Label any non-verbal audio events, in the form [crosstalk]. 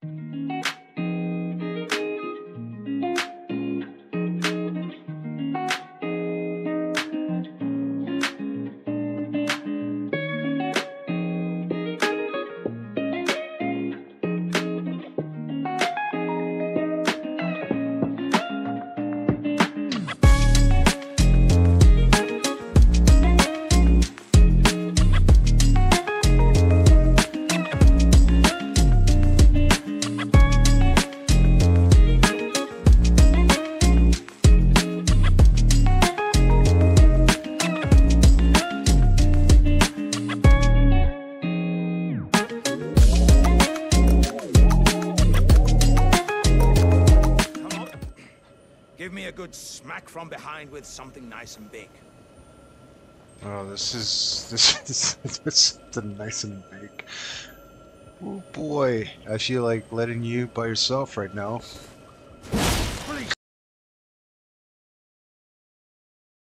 Come Give me a good smack from behind with something nice and big. Oh, this is [laughs] this is nice and big. Oh boy, I feel like letting you by yourself right now.